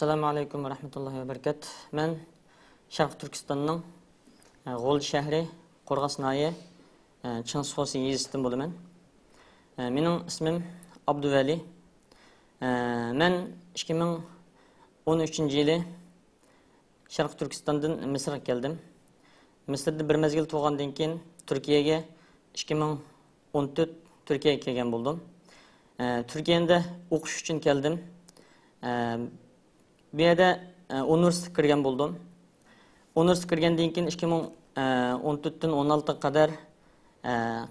Ассаламу алейкум ва рахматуллахи ва. Мен Шарқ Түркістанның Ғол шәһри Қорғас найы Чыңсыз езістен мен. Менің ісмім Абдувәли. Мен 2013 жылы Шарқ Түркістандан Мысырға келдім. Мысырда бір мезгіл туғандан кейін Түркияға 2014 Түркияға келген болдым. Түркияда оқыш үшін келдім. Bu yerda universitetga kirgan bo'ldim universitetga kirgandan keyin ikki ming o'n to'rtdan o'n oltiga qadar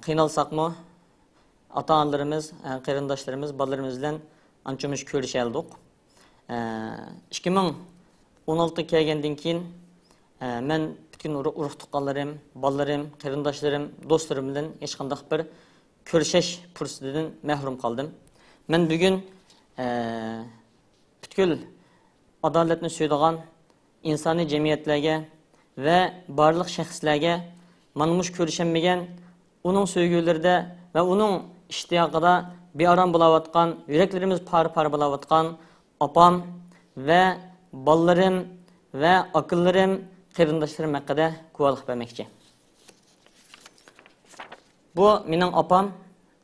qiynalsaqmi ota onalarimiz qarindoshlarimiz bolalarimiz bilan ancha muncha ko'rishaldik ikki o'n oltiga kelgandan keyin butun urug' tuqqanlarim bolalarim qarindoshlarim do'stlarim bilan hech qanday bir ko'rishish fursatidan mahrum qoldim man bugun adalətini söydüğən insani cəmiyyətlərə və barlıq şəxslərə manmış görüşənməyən onun söygülərdə və onun iştiyaqıda bir aram bulavatqan, ürəklərimiz par-par bulavatqan apam və ballarım və akıllarım, qeyrindaşlarım haqqında guvalıq verməkçi. Bu, mənim apam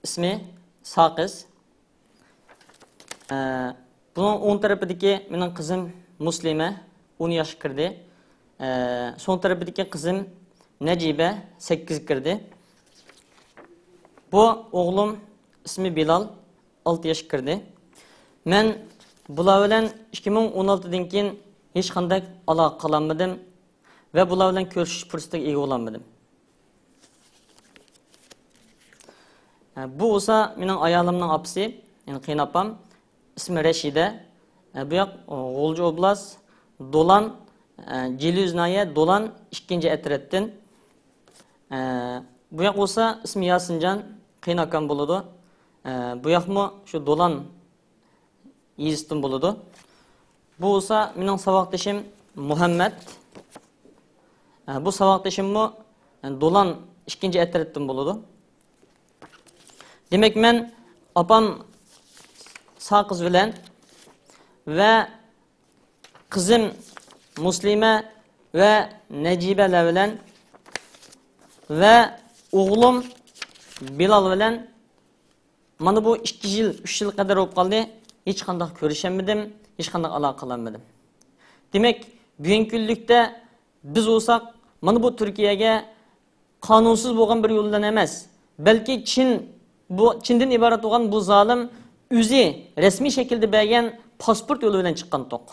ismi Saqiz. Ee, Bunun o'ng tarafidagi mening qizim Muslima 10 yoshga kirdi. So'ng tarafidagi qizim Najiba 8 kirdi. Bu o'g'lim ismi Bilal 6 yoshga kirdi. Men bular bilan 2016dan keyin hech qanday aloqa qilolmadim va bular bilan ko'rishish fursatiga ega bo'lolmadim. Bu bo'lsa mening ayolimning opasi, ya'ni qiynapam. İsmi Rashida. Bu yoq G'o'lji oblast Dolan Jiluz naya Dolan 2 atratdan. Bu yoq bo'lsa ismi Yasinjon qiyin akam bo'ladi. Bu yoqmi shu Dolan yezisdan bo'ladi. Bu bo'lsa mening saboqdashim Muhammad. Bu saboqdashimmi Dolan 2 atratdan bo'ladi. Demak men opam sağ kız bilen ve kızım Muslime ve Necibe'le bilen ve oğlum Bilal bilen mana bu 2 yıl 3 yıl kadar olup kaldı. Hiç kandak görüşemedim hiç kandak alakalanmadım demek kunlikda biz olsak mana bu turkiyaga qonunsiz bo'lgan bir yo'ldan emas balki chin bu chindan iborat bo'lgan bu zolim o'zi rasmiy shaklda bergan pasport yo'li bilan chiqqan to'q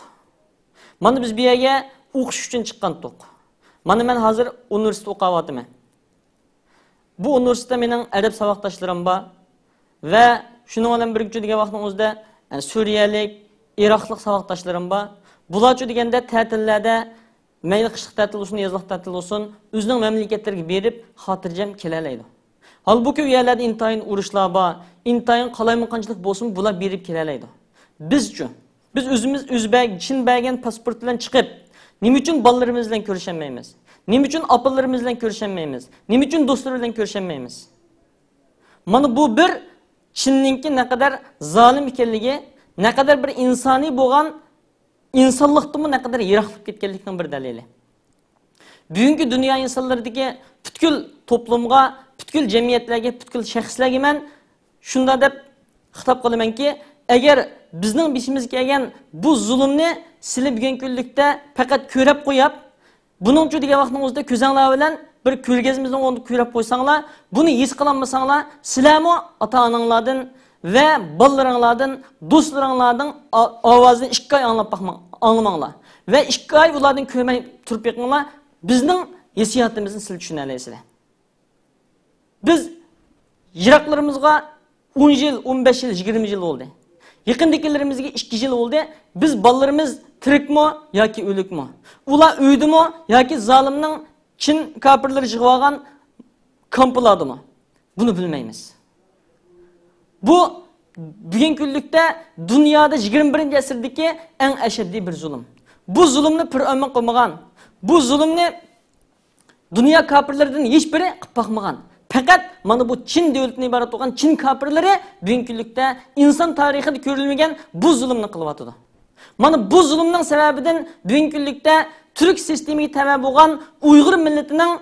mana biz bu yerga o'qish uchun chiqqan to'q mana men hozir universitetda o'qiyapman bu universitetda mening arab saboqdoshlarim bor va shuning bilan birga degan vaqtning o'zida suriyalik iroqlik saboqdoshlarim bor bularchi deganda ta'tillarda mayli qishliq ta'til bo'lsin yozliq ta'til bo'lsin o'zining mamlakatlariga berib xotirjam kelalaydi Halbuki u yerlarda intayin urushlar bor, intayin qalaymaqonchilik bo'lsin, bular berib kelalaydi. Bizchu biz o'zimiz o'zbek, chin bergan pasport bilan chiqib, nima uchun bolalarimiz bilan ko'rishamaymiz? Nima uchun opalarimiz bilan ko'rishamaymiz? Nima uchun do'stlar bilan ko'rishamaymiz? Mana bu bir chinninki naqadar zolim ekanligi, naqadar bir insoniy bo'lgan insonlikdimi naqadar yiroqlab ketganlikning bir dalili. Bugungi dunyo insonlaridagi butkul to'plamga butkul jamiyatlarga butkul shaxslarga man shunda deb xitob qilamanki agar bizning beshimizga kelgan bu zulmni sizlar bugungi kunlikda faqat ko'rib qo'yib buning uchun degan vaqtning o'zida ko'zanglar bilan bir ko'rgazimizni o'rnida ko'rib qo'ysanglar buni his qilolmasanglar sizlarmi ota onanglardan va bolalaringlardan do'stlaringlardan ovozini ikki oy anglab anglamanglar va ikki oy ulardan ko'rmay turib yiqinglar bizning hissiyotimizni sizlar tushuna olasizlar Biz yiroqlarimizga 10 yil, 15 yil, 20 yil bo'ldi. Yaqindagilarimizga 2 yil bo'ldi. Biz bolalarimiz tirikmi yoki o'likmi? Ular uydimi yoki zolimning chin kofirlar yig'ib olgan kampiladimi? Buni bilmaymiz. Bu bugungi kunlikda dunyoda 21-asrdagi eng ashaddiy bir zulm. Bu zulmni Fir'avn qilmagan. Bu zulmni dunyo kofirlaridan hech biri. Fakat mana bu Çin devletine ibaret olan Çin kapırları bugungi insan tarixida ko'rilmagan bu zulmni qilyapti. Mana bu zulmning sababidan bugungi kunlikda turk sistemiga tabe bo'lgan Uyg'ur millatining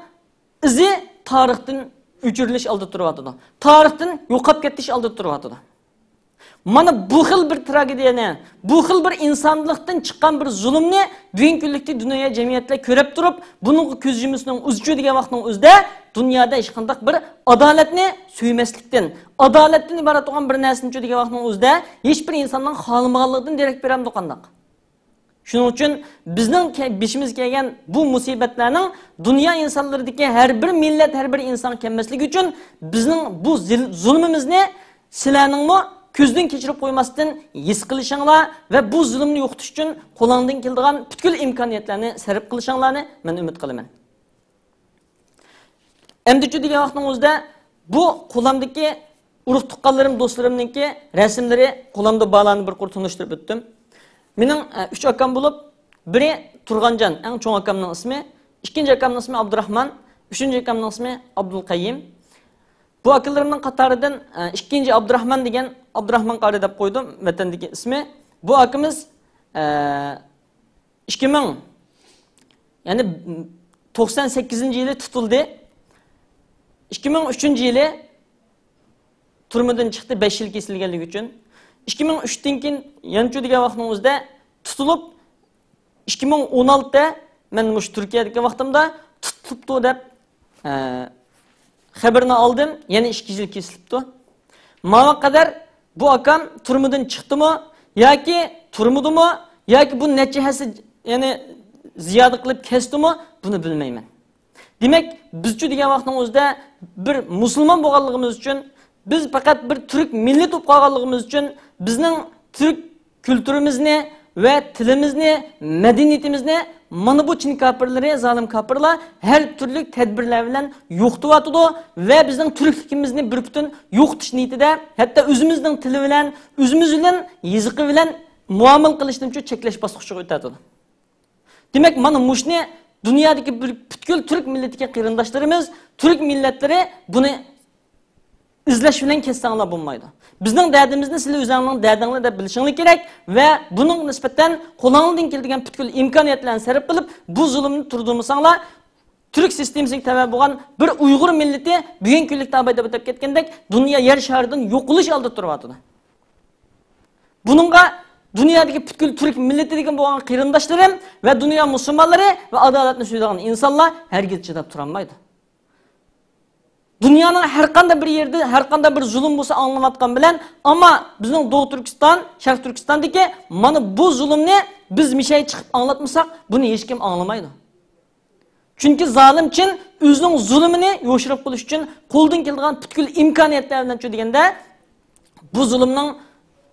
izi tarixdan o'chirilish oldida turyotidi. Tarixdan yo'qolib ketish oldida turyotidi. Mana bu xil bir tragediyani, bu xil bir insonlikdan chiqqan bir zulmni bugungi kunlikda dunyo jamiyatlar ko'rib turib, buning ko'z yumishning uzchi degan vaqtning o'zida dunyoda hech qanday bir adolatni suymaslikdan, adolatdan iborat bo'lgan bir narsani degan vaqtning o'zida hech bir insonning xohlamaganligidan derak beramdi qandaq. Shuning uchun bizning beshimiz kelgan bu musibatlarning dunyo insonlaridagi har bir millat, har bir inson kelmasligi uchun bizning bu zulmimizni sizlarningmi көзден кешіріп қоймастан ес қылышыңлар ва бұл зұлымны жоқтыш үшін қолыңдан келдіған бүткіл имканиетлерді сәріп қылышыңларны мен үміт қылымын әмді жүр деген уақыттың өзінде бұл қоламдыкі ұрық тұққанларым достарымныкі рәсімдері қоламды баланы бір құр тұныштырып өттім менің үш акам болып бірі тұрғанжан ең чоң акамның ісімі ikkinchi akamning ismi abdurahmon uchinchi akamning ismi abdulqayim. Bu akalarning qatoridan ikkinchi абдурахман деген abdurahmon qori deb qo'ydim vatandagi ismi. Bu akamiz ikki ming ya'ni to'qson sakkizinchi yili tutildi. 2003 yili turmadan chiqdi 5 yil kesilganligi uchun. 2003dan keyin yanchu degan vaqtning o'zida tutilib 2016da men mush turkiyadagi vaqtimda tutilibdi deb xabarni oldim. Yana 2 qadar bu akam turmadan chiqdimi yoki turmudimi yoki bu necha hasi ya'ni ziyoda qilib kesdimi buni bilmayman demak bizchu degan vaqtning o'zida bir musulmon bo'lganligimiz uchun biz faqat bir turk millat bo'lib qolganligimiz uchun bizning turk kulturimizni va tilimizni madaniyatimizni mana bu chin kofirlari zolim kofirlar har turli tadbirlar bilan yo'qotyotidi va bizning turkligimizni bir butun yo'qotish niyatida hatto o'zimizning tili bilan o'zimiz bilan yiziqi bilan muomala qilishni cheklash bosqichiga o'tadi demak mana mushni dunyodagi butkul turk millatiga qarindoshlarimiz turk millatlari buni izlash bilan kessanglar bo'lmaydi bizning dardimizni sizlar o'zinglarning dardinglar deb bilishinglar kerak va buning nisbatan qo'linglardan keladigan butkul imkoniyatlarni sarf qilib bu zulmni turdurmasanglar turk sistemasiga tabi bo'lgan bir uyg'ur millati bugungi kunlikda deb o'tib ketgandek dunyo yer sharidan yo'qolish oldida turyapti buningga dunyodagi butkul turk millati degan bo'lgan qarindoshlarim va dunyo musulmonlari va adolatni suyadigan insonlar hargiz chidab turolmaydi dunyoning har qanday bir yerda har qanday bir zulm bo'lsa anglanayotgan bilan ammo bizning doğu turkiston sharq turkistondagi mana bu zulmni biz mishay chiqib anglatmasak buni hech kim anglamaydi chunki zolim chin o'zining zulmini yo'shirib qo'yish uchun qo'ldan keladigan butkul imkoniyatlar bilan deganda bu zulmning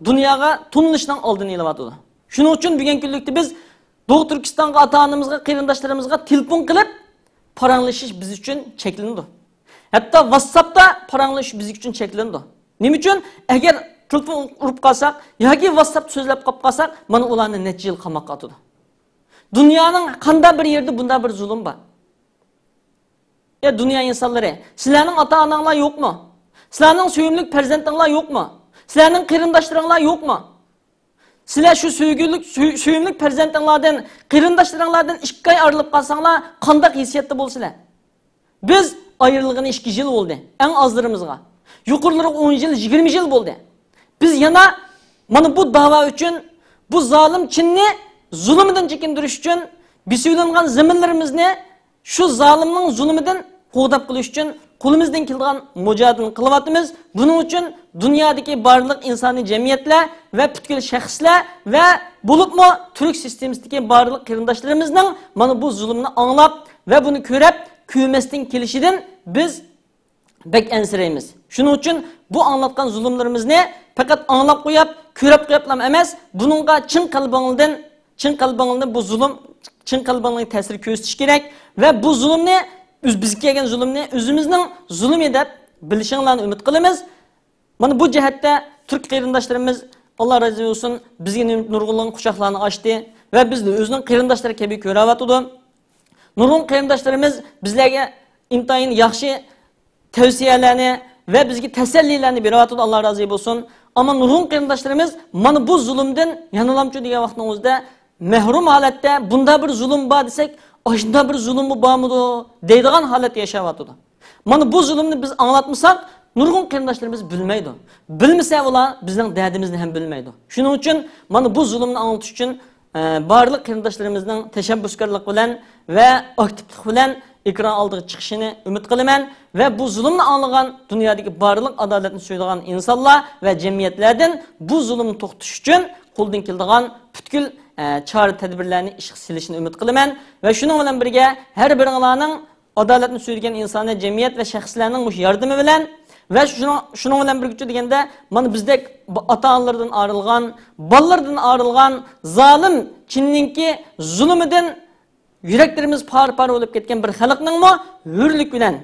dunyoga tunilishdan oldini ilyotidi shuning uchun bugungi kunlikda biz doğu turkistonga ota onamizga qarindoshlarimizga telefon qilib paranglashish biz uchun cheklandi hatto whatsappda paranglashish biz uchun cheklandi nima uchun agar telefon urib qolsak yoki whatsapp so'zlab qolib qolsak mana ularni necha yil qamoqqa otadi dunyoning qanday bir yerda bunday bir zulm bor ey dunyo insonlari sizlarning ota onanglar yo'qmi sizlarning suyimli farzandinglar yo'qmi sizlarning qarindoshlaringlar yo'qmi sizlar shu suygulik suyimli farzandinglardan qarindoshlaringlardan ikki oy ayrilib qolsanglar qanday hissiyatda bo'lsizlar biz ayrilgani ikki yil bo'ldi eng ozlarimizga yuqorilari o'n yil yigirma yil bo'ldi biz yana mana bu davo uchun bu zolim chinni zulmidan chekindirish uchun bisulangan zaminlarimizni shu zolimning zulmidan qo'g'dab qilish uchun qo'limizdan kelgan mujodini qilyapmiz. Buning uchun dunyodagi barliq insoniy jamiyatlar va butkul shaxslar va bo'libmi turk sistemasidagi barliq qarindoshlarimizning mana bu zulmni anglab va buni ko'rib kuymasdan kelishidan biz bek ansiraymiz shuning uchun bu anglatgan zulmlarimizni faqat anglab qo'yib ko'rib qo'yiblam emas buningga chin qalbingizdan chin qalbingizdan bu zulm chin qalbingizning ta'siri ko'rsatish kerak va bu zulmni bizga kelgan zulmni o'zimizning zulmi deb bilishinglarni umid qilamiz mana bu jihatda turk qarindoshlarimiz alloh rozi bo'lsin bizga nurg'unlik quchoqlarni ochdi va bizni o'zining qarindoshlari kabi ko'ryapti nurg'un qarindoshlarimiz bizlarga intayin yaxshi tavsiyalarni va bizga tasallilarni beryapti alloh rozi bo'lsin Ama nurg'un qarindoshlarimiz mana bu zulmdan yanilamchu degan vaqtning o'zida mahrum holatda bunda bir zulm bor desak, shunda bir zulmmi bormidi deydigan holatda yashayotidi. Mana bu zulmni biz anglatmasak, nurg'un qarindoshlarimiz bilmaydi. Bilmasa ular bizning dardimizni ham bilmaydi. Shuning uchun mana bu zulmni anglatish uchun barlıq qərindəşlərimizin təşəbbüskarlıq bilən və aktivlik bilən ekran aldığı çıxışını ümid qılımən və bu zulmni anlayan dünyadakı barlıq adalətini söyləyən insanlar və cəmiyyətlərdən bu zulmni toxtuş üçün quldan kildiğan bütkül e, çarə tədbirlərini iş silişini ümid qılımən və şunun bilan birgə hər birinizin adaletini söyləyən insana cəmiyyət və şəxslərin bu yardımı bilan Ve şunu, şunu bilen birlikçe degende, bana bizdek ata-anlardan ayrılgan, ballardan ayrılgan, zalim Çinninki zulümüden yüreklerimiz par-par olup ketken bir halkının mı? Hürlük bilen,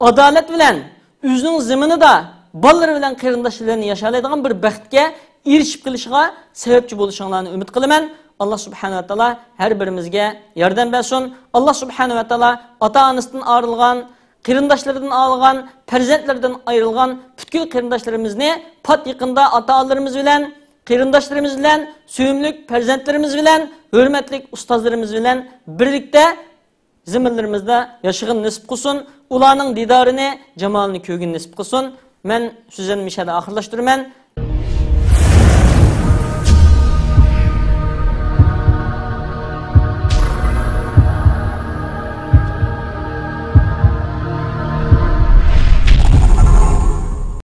adalet bilen, üzünün zemini da, balları bilen kırındaşlarını yaşaylaydıgan bir bəxtke, erişip kılışığa sebepçi buluşanlarını ümit kılымен. Allah subhanahu wa ta'ala her birimizge yardım besin. Allah subhanahu wa ta'ala ata-anısından ayrılgan, қарындаштардан алған, перзентлерден айрылған бүткіл қарындаштарымыз? Пат иқында аталарымыз билан, қарындаштарымыз билан, сүйімлік перзентлеріміз билан, үрметлік бірлікте зимірлерімізді яшығын несіп құсын, ұланың дидарыны, жамалыны көгін несіп құсын. Мен сүзен мишәді ақырлаштырмен,